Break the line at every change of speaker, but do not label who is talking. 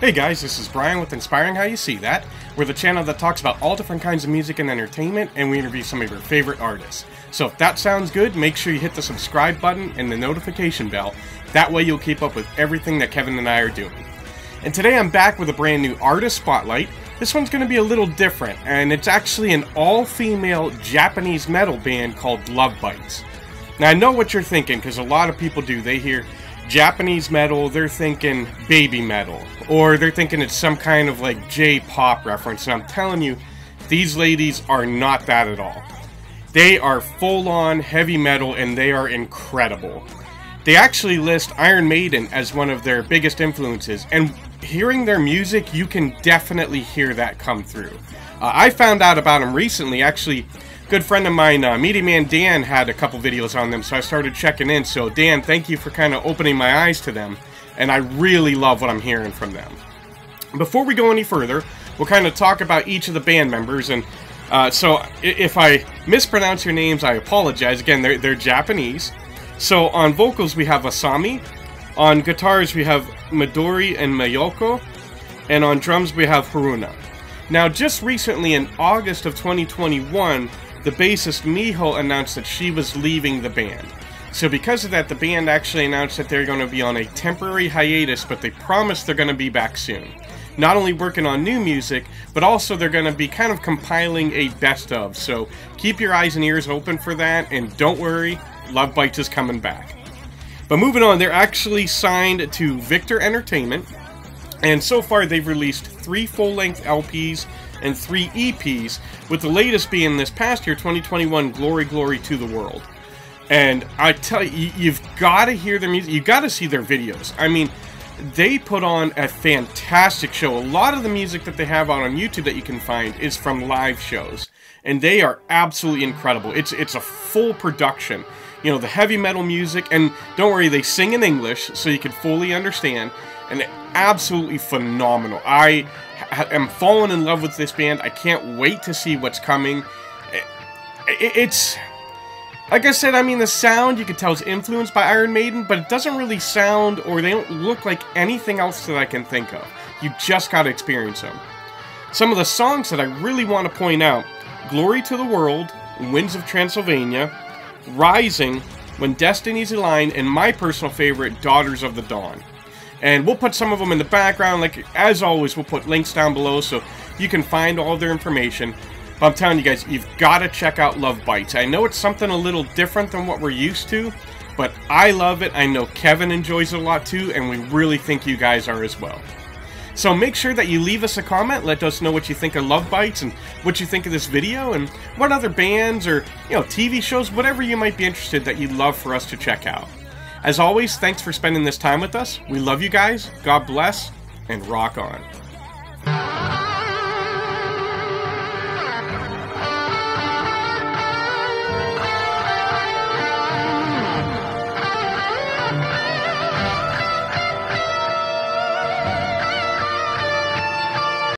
Hey guys, this is Brian with Inspiring How You See That. We're the channel that talks about all different kinds of music and entertainment, and we interview some of your favorite artists. So if that sounds good, make sure you hit the subscribe button and the notification bell. That way you'll keep up with everything that Kevin and I are doing. And today I'm back with a brand new artist spotlight. This one's going to be a little different, and it's actually an all-female Japanese metal band called Love Bites. Now I know what you're thinking, because a lot of people do. They hear Japanese metal, they're thinking baby metal, or they're thinking it's some kind of like J pop reference. And I'm telling you, these ladies are not that at all. They are full on heavy metal and they are incredible. They actually list Iron Maiden as one of their biggest influences, and hearing their music, you can definitely hear that come through. Uh, I found out about them recently, actually good friend of mine, uh, Media Man Dan, had a couple videos on them, so I started checking in. So, Dan, thank you for kind of opening my eyes to them, and I really love what I'm hearing from them. Before we go any further, we'll kind of talk about each of the band members, and uh, so if I mispronounce your names, I apologize. Again, they're, they're Japanese. So on vocals, we have Asami. On guitars, we have Midori and Miyako. And on drums, we have Haruna. Now, just recently in August of 2021, the bassist Miho announced that she was leaving the band. So because of that, the band actually announced that they're going to be on a temporary hiatus, but they promise they're going to be back soon. Not only working on new music, but also they're going to be kind of compiling a best of. So keep your eyes and ears open for that, and don't worry, Love Bites is coming back. But moving on, they're actually signed to Victor Entertainment, and so far they've released three full length LPs and three EPs, with the latest being this past year, 2021, Glory, Glory to the World. And I tell you, you've got to hear their music, you've got to see their videos. I mean, they put on a fantastic show. A lot of the music that they have out on YouTube that you can find is from live shows, and they are absolutely incredible. It's it's a full production. You know, the heavy metal music, and don't worry, they sing in English so you can fully understand, and absolutely phenomenal. I am falling in love with this band. I can't wait to see what's coming. It's like I said, I mean, the sound, you can tell is influenced by Iron Maiden, but it doesn't really sound, or they don't look like anything else that I can think of. You just gotta experience them. Some of the songs that I really want to point out Glory to the World, Winds of Transylvania, Rising, When Destinies Align, and my personal favorite, Daughters of the Dawn. And we'll put some of them in the background. Like, as always, we'll put links down below so you can find all their information. But I'm telling you guys, you've got to check out Love Bites. I know it's something a little different than what we're used to, but I love it. I know Kevin enjoys it a lot too, and we really think you guys are as well. So make sure that you leave us a comment, let us know what you think of Love Bites and what you think of this video and what other bands or, you know, TV shows, whatever you might be interested that you'd love for us to check out. As always, thanks for spending this time with us. We love you guys. God bless and rock on.